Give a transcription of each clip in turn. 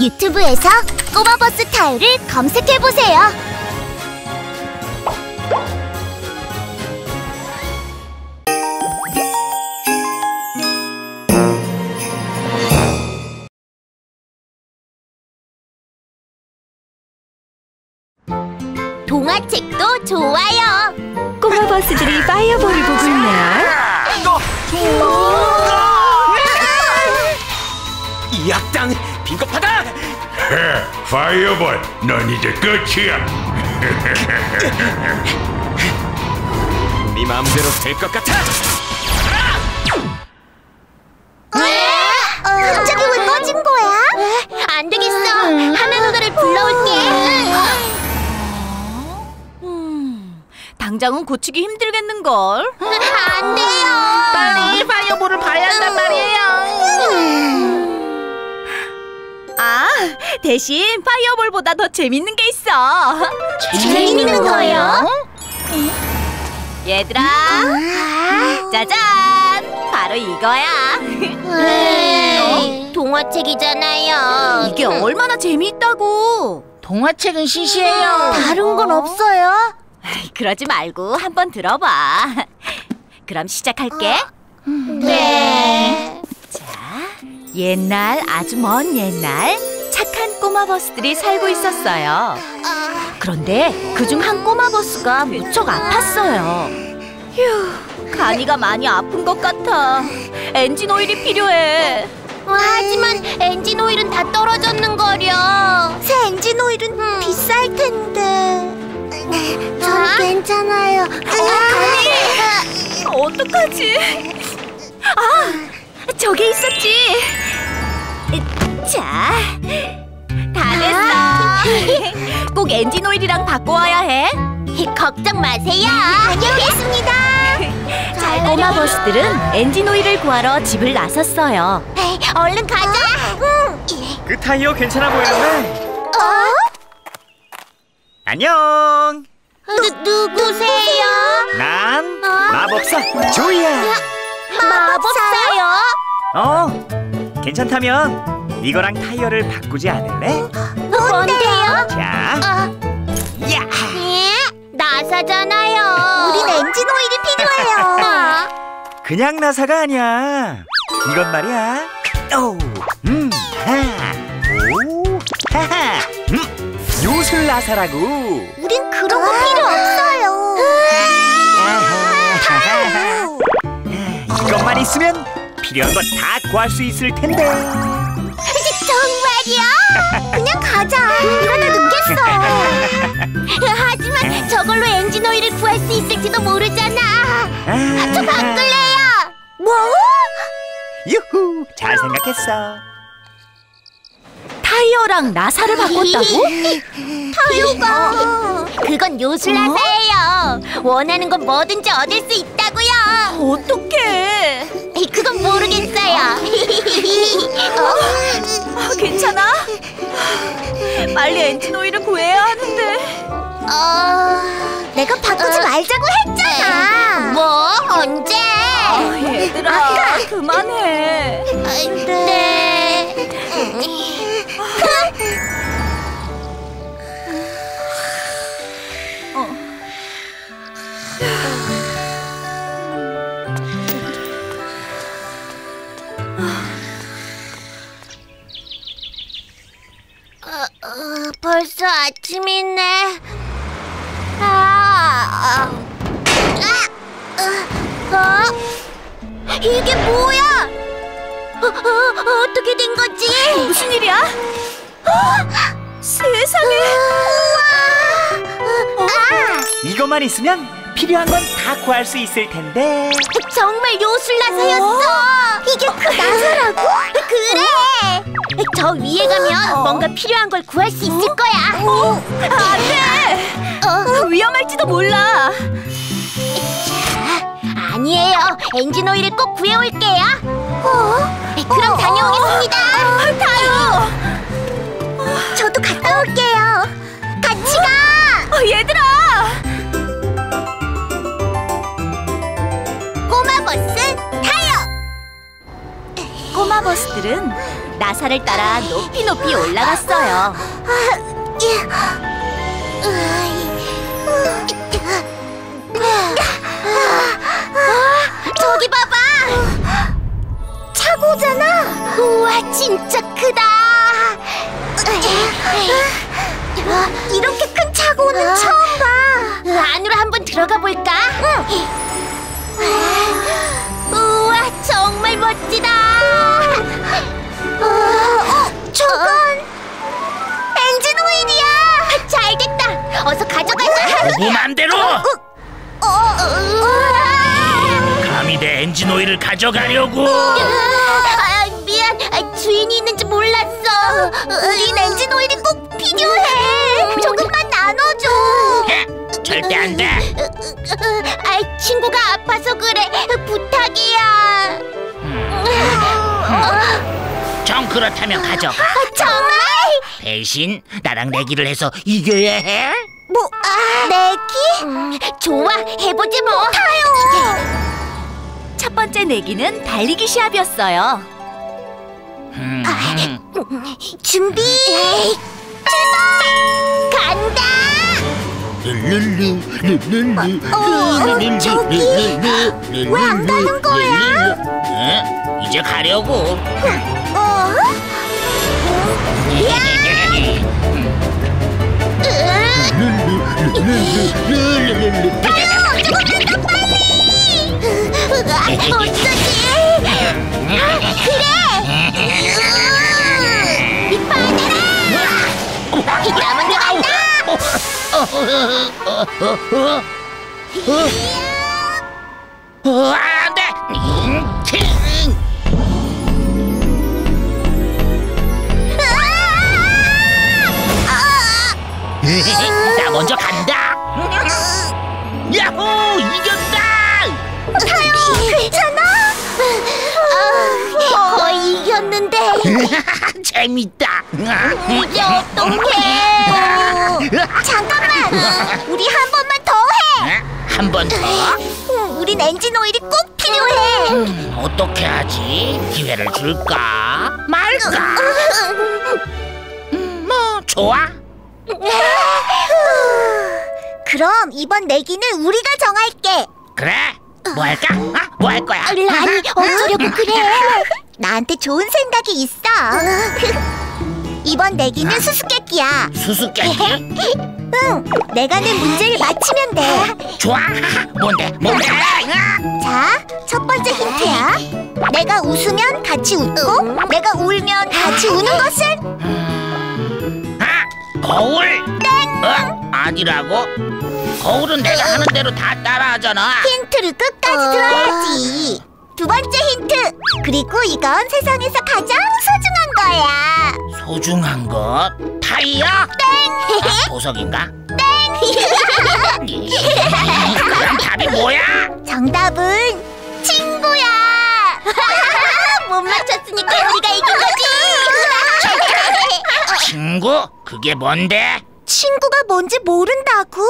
유튜브에서 꼬마버스 타요를 검색해보세요. 동화책도 좋아요. 꼬마 버스들이 파이어볼을 보고 있네요. 이 악당 비겁하다! 파이어볼, 넌 이제 끝이야. 네 마음대로 될 것 같아! 갑자기 왜 꺼진 거야? 안 되겠어. 하나 누나를 불러올게. 당장은 고치기 힘들겠는걸. 안 돼요. 빨리 파이어볼을 봐야 한단 말이에요. 아, 대신 파이어볼보다 더 재밌는 게 있어. 재밌는 거요? 얘들아, 아, 짜잔! 바로 이거야. 에이, 동화책이잖아요. 이게 얼마나 재미있다고. 동화책은 시시해요. 다른 건 없어요? 그러지 말고 한번 들어봐. 그럼 시작할게. 네. 옛날 아주 먼 옛날 착한 꼬마 버스들이 살고 있었어요. 그런데 그중 한 꼬마 버스가 무척 아팠어요. 휴, 간이가 많이 아픈 것 같아. 엔진 오일이 필요해. 하지만 엔진 오일은 다 떨어졌는 거려. 새 엔진 오일은 비쌀 텐데. 전 괜찮아요. 어떡하지? 아, 저기 있었지. 자, 다 됐어. 꼭 엔진 오일이랑 바꿔와야 해. 걱정 마세요. 다녀오겠습니다. 잘 꼬마 버스들은 엔진 오일을 구하러 집을 나섰어요. 에이, 얼른 가자. 그 타이어 괜찮아 보이는데? 어? 안녕! 누, 누구세요? 난 마법사 조이야! 마법사요? 어, 괜찮다면 이거랑 타이어를 바꾸지 않을래? 뭔데요? 자, 아, 야! 예? 나사잖아요. 우린 엔진 오일이 필요해요. 그냥 나사가 아니야. 이건 말이야. 오, 음, 하, 오, 하하, 음, 요술 나사라고. 우린 그런 거 필요 없어요. 아하, 이것만 있으면 필요한 건 다 구할 수 있을 텐데. 그냥 가자. 이러다 늦겠어. 하지만 저걸로 엔진 오일을 구할 수 있을지도 모르잖아. 저 바꿀래요. 뭐? 유후, 잘 생각했어. 타이어랑 나사를 바꿨다고? 타요가. 그건 요술나사예요. 원하는 건 뭐든지 얻을 수 있다고요. 어떡해? 그건 모르겠어요. 빨리 엔진 오일을 구해야 하는데. 어, 내가 바꾸지 말자고 했잖아. 뭐? 언제? 아, 얘들아, 그만해. 네. 벌써 아침이네. 아, 아, 아, 어? 이게 뭐야? 어, 어, 어떻게 된 거지? 무슨 일이야? 세상에. 아, 이것만 있으면 필요한 건 다 구할 수 있을 텐데. 정말 요술 나사였어. 이게 그 나사라고? 그래. 저 위에 가면 뭔가 필요한 걸 구할 수 있을 거야. 어? 안 돼! 어, 위험할지도 몰라. 아니에요. 엔진 오일을 꼭 구해올게요. 어? 그럼 다녀오겠습니다. 타요! 저도 갔다 올게요. 같이 가. 어, 얘들아! 버스 타요. 꼬마 버스들은 나사를 따라 높이 높이 올라갔어요. 저기 봐봐. 차고잖아. 우와, 진짜 크다. 이렇게 큰 차고는 처음 봐. 안으로 한번 들어가 볼까? 우와, 정말 멋지다. 어, 저건 엔진 오일이야. 잘 됐다. 어서 가져가자. 누구 맘대로 어, 어, 감히 내 엔진 오일을 가져가려고 아, 미안, 아, 주인이 있는지 몰랐어. 우린 엔진 오일이 꼭 필요해. 조금만 나눠줘. 헤, 절대 안돼 아, 친구가 아파서 그래. 부탁 이야. 정 그렇다면 가져가 아, 정말? 대신 나랑 내기를 해서 이겨야 해 뭐, 내기? 좋아, 해보지 뭐. 타요. 첫 번째 내기는 달리기 시합이었어요. 음, 준비. 출발. 간다. 어, 저기 왜 안 가는 거야? 어? 이제 가려고 어? 어쩌지? 그래! 받아라! 나 먼저 간다! 어, 안 돼! 나 먼저 간다. 야호 이겼다! 타요! 괜찮아? 아, 거의 이겼는데. 재밌다. 이제 어떡해? 잠깐만 우리 한 번만 더 해! 한 번 더? 음, 우린 엔진 오일이 꼭 필요해 음, 어떻게 하지? 기회를 줄까? 말까? 음, 뭐 좋아 그럼 이번 내기는 우리가 정할게 그래 뭐 할까? 아, 뭐할 거야? 아니 어쩌려고 그래 나한테 좋은 생각이 있어 이번 내기는 수수께끼야 수수께끼? 응 내가 낸 문제를 맞히면 돼 좋아 뭔데 뭔데? 자, 첫 번째 힌트야. 내가 웃으면 같이 웃고, 내가 울면 같이 우는 것은 아 거울 어? 아니라고? 거울은 내가 하는 대로 다 따라하잖아 힌트를 끝까지 들어야지. 두 번째 힌트. 그리고 이건 세상에서 가장 소중한 거야. 소중한 것? 타이어? 땡! 아, 보석인가? 땡! 그럼 답이 뭐야? 정답은 친구야. 못 맞췄으니까 우리가 이긴 거지. 친구? 그게 뭔데? 친구가 뭔지 모른다고?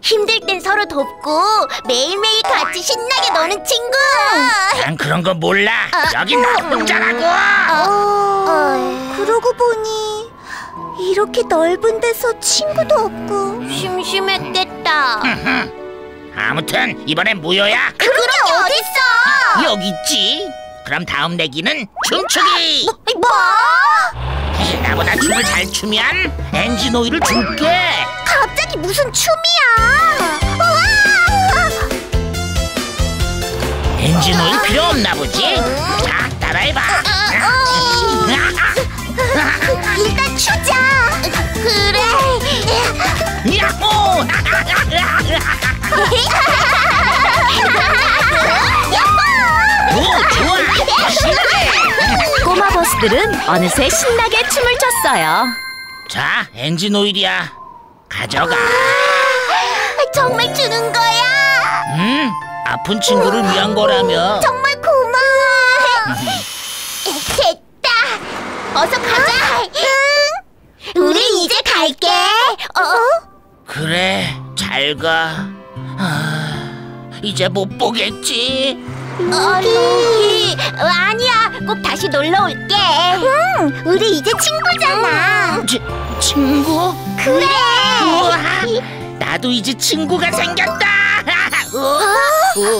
힘들 땐 서로 돕고 매일매일 같이 신나게 노는 친구. 난 그런 거 몰라 여긴 나 혼자라고 어... 그러고 보니 이렇게 넓은 데서 친구도 없고 심심했댔다. 아무튼 이번엔 무효야 그런 게 어딨어? 여기 있지 그럼 다음 내기는 춤추기 뭐? 나보다 춤을 잘 추면 엔진 오일을 줄게 갑자기 무슨 춤이야? 우와! 엔진 오일 필요 없나 보지? 자 따라해봐 일단 추자. 그래. 야호 버스들은 어느새 신나게 춤을 췄어요. 자 엔진 오일이야 가져가 정말 주는 거야? 음 아픈 친구를 위한 거라며 정말 고마워. 됐다. 어서 가자. 응. 우리 이제 갈게. 어? 그래 잘 가 아, 이제 못 보겠지 우리 아니야. 꼭 다시 놀러 올게. 응, 우리 이제 친구잖아. 치, 친구? 그래. 우와, 나도 이제 친구가 생겼다. 우와, 우와,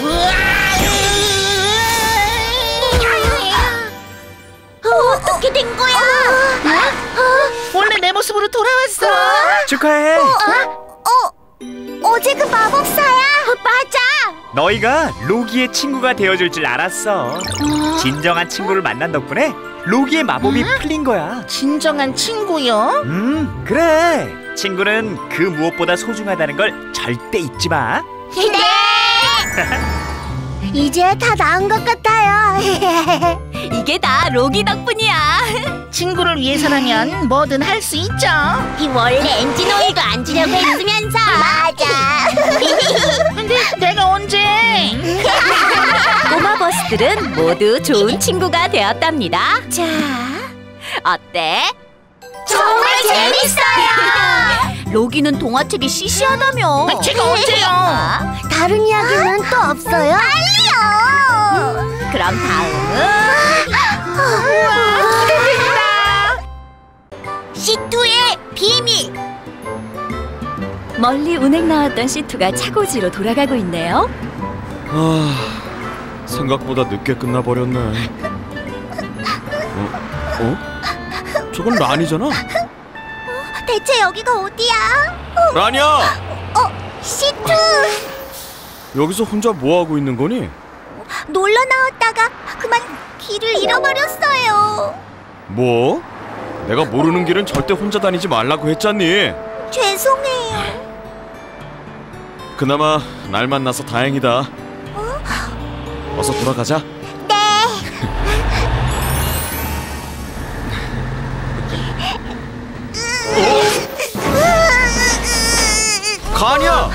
우와. 어떻게 된 거야? 원래 내 모습으로 돌아왔어. 축하해. 어, 어제 그 마법사야? 맞아. 너희가 로기의 친구가 되어줄 줄 알았어. 진정한 친구를 만난 덕분에 로기의 마법이 풀린 거야. 진정한 친구요? 음, 그래. 친구는 그 무엇보다 소중하다는 걸 절대 잊지 마. 네. 이제 다 나은 것 같아요. 이게 다 로기 덕분이야. 친구를 위해서라면 뭐든 할 수 있죠. 이 원래 엔진 오일도 안 주려고 했으면서. 맞아. 근데 내가 언제? 버스들은 모두 좋은 친구가 되었답니다. 자, 어때? 정말 재밌어요. 로기는 동화책이 시시하다며. 아, 제가 언제요? 아, 다른 이야기는 또 없어요? 빨리요. 그럼 다음은 시투의 비밀. 멀리 운행 나왔던 시투가 차고지로 돌아가고 있네요. 아, 생각보다 늦게 끝나버렸네. 어? 어? 저건 란이잖아. 대체 여기가 어디야? 란이야! 어, 시투. 여기서 혼자 뭐 하고 있는 거니? 놀러 나왔다가 그만 길을 잃어버렸어요. 뭐? 내가 모르는 길은 절대 혼자 다니지 말라고 했잖니. 죄송해요. 그나마 날 만나서 다행이다. 어서 돌아가자. 네. 가냐?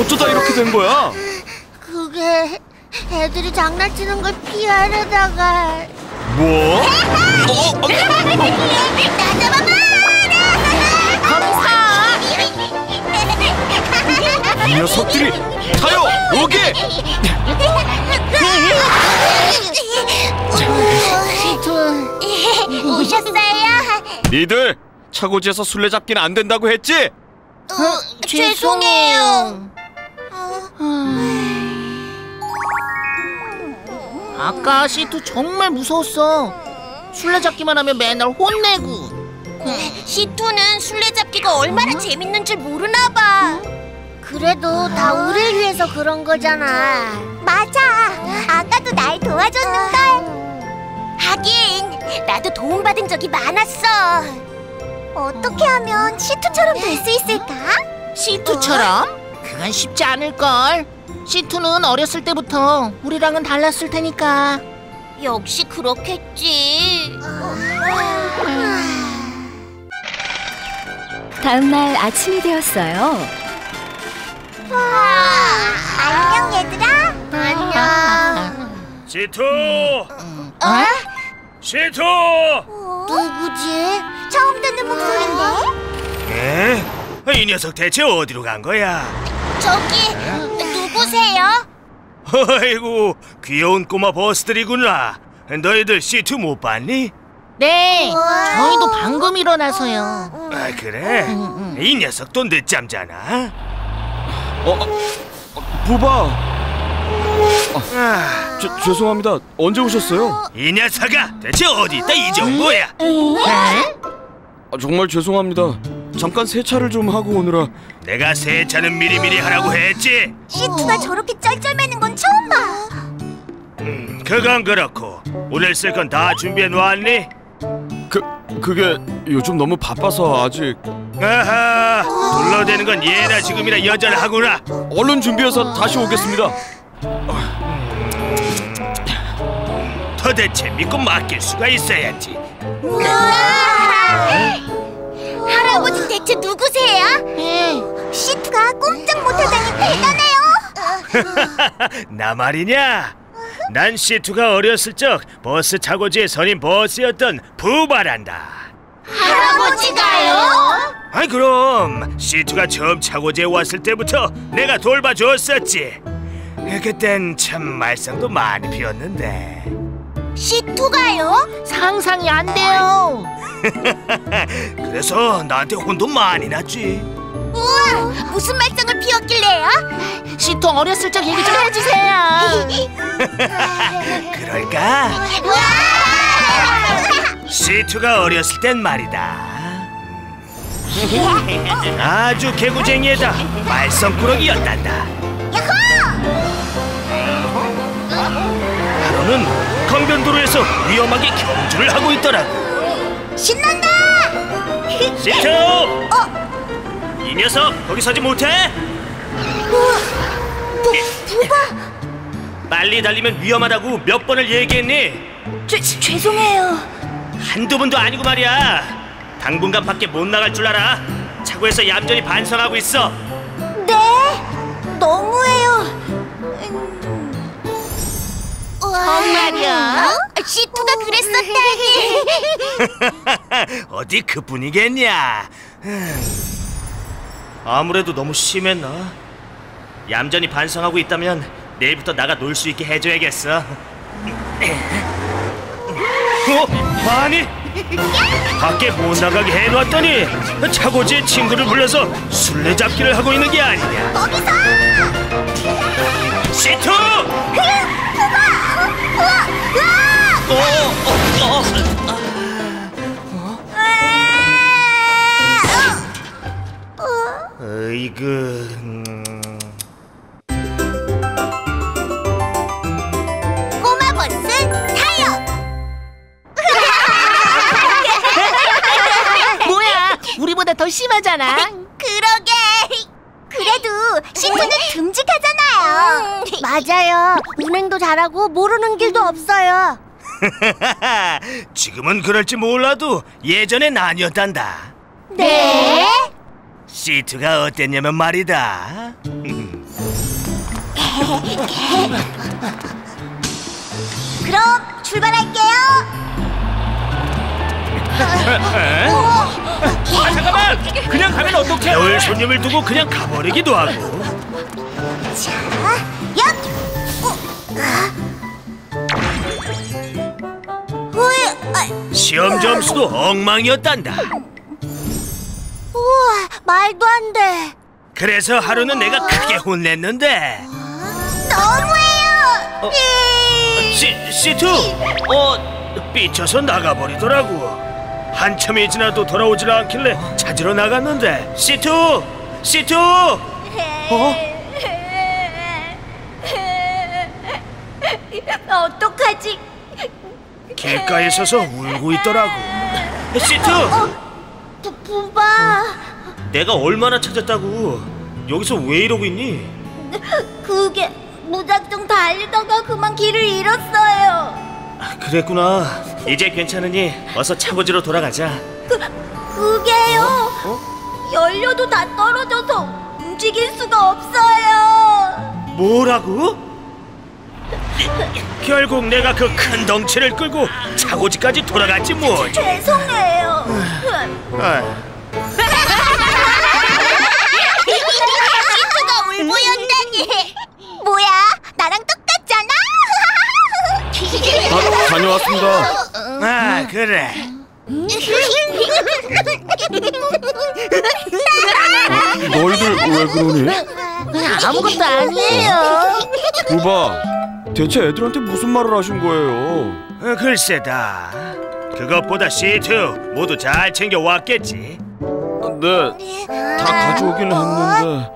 어쩌다 이렇게 된 거야? 그게 애들이 장난치는 걸 피하려다가 뭐? 어? 이 녀석들이 타요! 여기! 시투 오셨어요? 니들 차고지에서 술래잡기는 안 된다고 했지? 어, 죄송해요. 아까 시투 정말 무서웠어. 술래잡기만 하면 맨날 혼내고. 시투는 술래잡기가 얼마나 재밌는 줄 모르나 봐. 그래도 다 우리를 위해서 그런 거잖아. 맞아. 아까도 날 도와줬는걸. 하긴 나도 도움받은 적이 많았어. 어떻게 하면 시투처럼 될 수 있을까? 시투처럼? 그건 쉽지 않을걸. 시투는 어렸을 때부터 우리랑은 달랐을 테니까. 역시 그렇겠지. 다음 날 아침이 되었어요. 안녕 얘들아. 안녕. 시투! 어? 시투! 누구지? 처음 듣는 목소린데? 에? 이 녀석 대체 어디로 간 거야? 저기 누구세요? 아이고 귀여운 꼬마 버스들이구나. 너희들 시투 못 봤니? 네, 저희도 방금 일어나서요. 아 그래? 이 녀석도 늦잠 자나? 어, 어, 부바. 아, 죄, 죄송합니다. 언제 오셨어요? 이 녀석아 대체 어디 있다 이제 온 거야? 아, 정말 죄송합니다. 잠깐 세차를 좀 하고 오느라 내가 세차는 미리미리 하라고 했지? 시투가 저렇게 쩔쩔매는 건 처음 봐. 음, 그건 그렇고 오늘 쓸 건 다 준비해 놓았니? 그 그게 요즘 너무 바빠서 아직 아하 둘러대는 건 예나 지금이나 여전하구나 얼른 준비해서 다시 오겠습니다. 도대체 믿고 맡길 수가 있어야지 할아버지 대체 누구세요? 시투가 꼼짝 못하다니 대단해요. 나 말이냐? 난 시투가 어렸을 적 버스 차고지의 선임 버스였던 부바란다 할아버지가요? 아이 그럼 시투가 처음 차고지에 왔을 때부터 내가 돌봐줬었지. 그땐 참 말썽도 많이 피웠는데. 시투가요? 상상이 안 돼요. 그래서 나한테 혼도 많이 났지. 우와, 무슨 말썽을 피웠길래요? 시토 어렸을 적 얘기 좀 해주세요. 그럴까? 우와! 시투가 어렸을 땐 말이다. 아주 개구쟁이에다 말썽꾸러기였단다. 하루는 강변도로에서 위험하게 경주를 하고 있더라고. 신난다! 시투! 이 녀석 거기 서지 못해? 부, 부바! 빨리 달리면 위험하다고 몇 번을 얘기했니? 죄, 죄송해요. 한두 번도 아니고 말이야. 당분간 밖에 못 나갈 줄 알아. 차고에서 얌전히 반성하고 있어. 네? 너무해요. 정말이야? 시투가 그랬었다니. 어디 그뿐이겠냐? 아무래도 너무 심했나? 얌전히 반성하고 있다면 내일부터 나가 놀 수 있게 해줘야겠어. 어? 아니 밖에 못 나가게 해놨더니 차고지에 친구를 불러서 술래잡기를 하고 있는 게 아니냐? 거기서! 시투! 어, 어, 어. 어이구. 음. 심하잖아. 그러게. 그래도 시투는 듬직하잖아요. 맞아요. 운행도 잘하고 모르는 길도 없어요. 지금은 그럴지 몰라도 예전엔 아니었단다. 네? 시트가 어땠냐면 말이다. 그럼 출발할게요. 아 잠깐만 그냥 가면 어떡해 배울 손님을 두고 그냥 가버리기도 하고. 자, 얍! 어, 아. 시험 점수도 엉망이었단다. 우와, 말도 안 돼. 그래서 하루는 내가 크게 혼냈는데. 너무해요. 이- 시, 시트! 어, 삐쳐서 나가버리더라고. 한참이 지나도 돌아오질 않길래 찾으러 나갔는데. 시트! 시트! 어떡하지? 길가에 서서 울고 있더라고. 시트! 부, 부바, 내가 얼마나 찾았다고. 여기서 왜 이러고 있니? 그게 무작정 달리다가 그만 길을 잃었어요. 아, 그랬구나. 이제 괜찮으니 어서 차고지로 돌아가자. 그, 그게요. 연료도 다 떨어져서 움직일 수가 없어요. 뭐라고? 결국 내가 그 큰 덩치를 끌고 차고지까지 돌아갔지 뭐. 죄송해요. 아, 시트가 울보였다니. 뭐야? 다, 다녀왔습니다. 아 그래. 너희들 왜 그러니? 아무것도 아니에요. 부바, 대체 애들한테 무슨 말을 하신 거예요? 어, 글쎄다. 그것보다 시트 모두 잘 챙겨 왔겠지. 네, 다 가져오긴 했는데.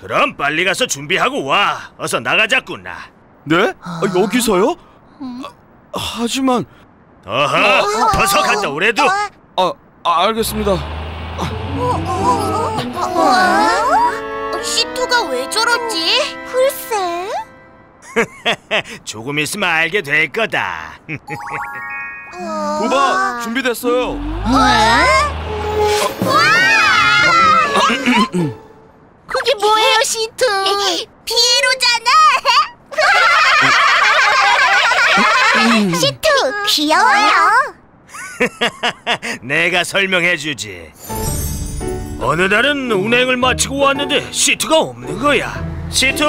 그럼 빨리 가서 준비하고 와. 어서 나가자꾸나. 네? 아, 여기서요? 아, 하지만 어허, 어서 갔다 오래도. 아, 아, 알겠습니다. 어? 시트가 왜 저러지? 글쎄. 조금 있으면 알게 될 거다. 부바, 준비됐어요. 그게 뭐예요, 시트? 피 시트 귀여워요. 내가 설명해주지. 어느 날은 운행을 마치고 왔는데 시트가 없는 거야. 시트!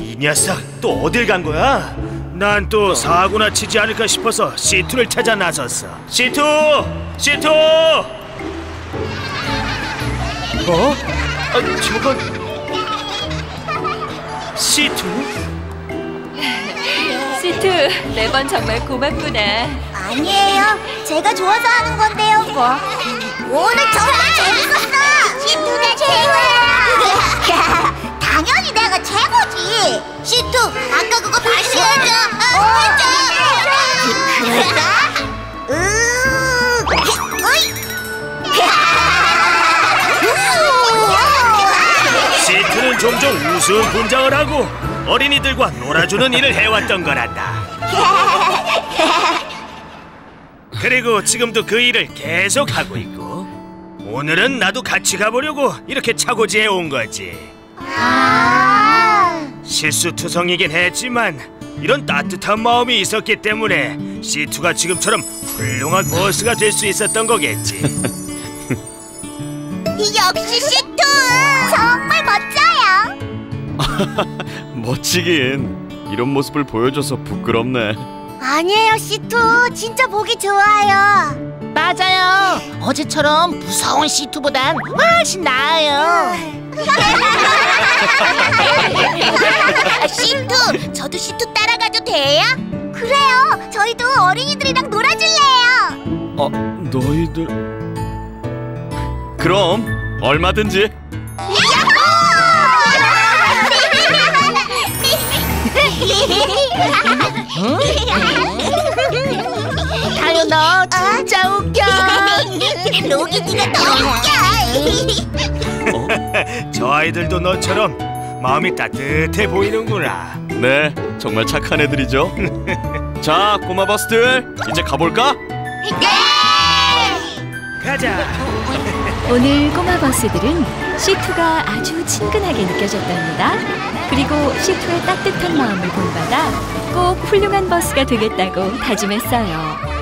이 녀석 또 어딜 간 거야? 난 또 사고나 치지 않을까 싶어서 시트를 찾아 나섰어. 시트! 시트! 어? 아, 저건 시트? 시트, 매번 정말 고맙구나. 아니에요. 제가 좋아서 하는 건데요, 뭐. 오늘 정말 재밌었어. 시투가 최고야. 당연히 내가 최고지. 시투, 아까 그거 다시 해줘. 어, 해줘. 그럴까? 으, 으이. 시트는 종종 우스운 분장을 하고 어린이들과 놀아주는 일을 해왔던 거란다. 그리고 지금도 그 일을 계속 하고 있고 오늘은 나도 같이 가보려고 이렇게 차고지에 온 거지. 아. 실수투성이긴 했지만 이런 따뜻한 마음이 있었기 때문에 시투가 지금처럼 훌륭한 버스가 될 수 있었던 거겠지. 역시 시투 정말 멋져요. 멋지긴. 이런 모습을 보여줘서 부끄럽네. 아니에요 시투 진짜 보기 좋아요. 맞아요. 어제처럼 무서운 시투보단 훨씬 나아요. 시투 저도 시투 따라가도 돼요? 그래요 저희도 어린이들이랑 놀아줄래요. 어, 너희들. 그럼 얼마든지. 다요 너 진짜 웃겨. 로기 네가 더 웃겨. 저 아이들도 너처럼 마음이 따뜻해 보이는구나. 네, 정말 착한 애들이죠. 자, 꼬마 버스들, 이제 가볼까? 가자. 오늘 꼬마 버스들은 시투가 아주 친근하게 느껴졌답니다. 그리고 시투의 따뜻한 마음을 본받아 꼭 훌륭한 버스가 되겠다고 다짐했어요.